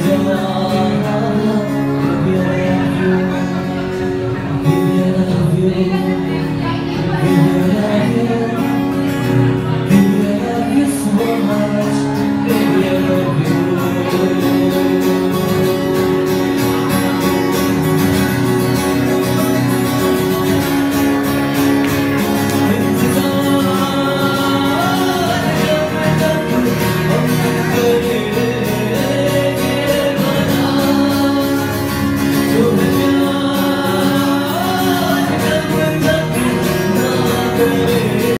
day long.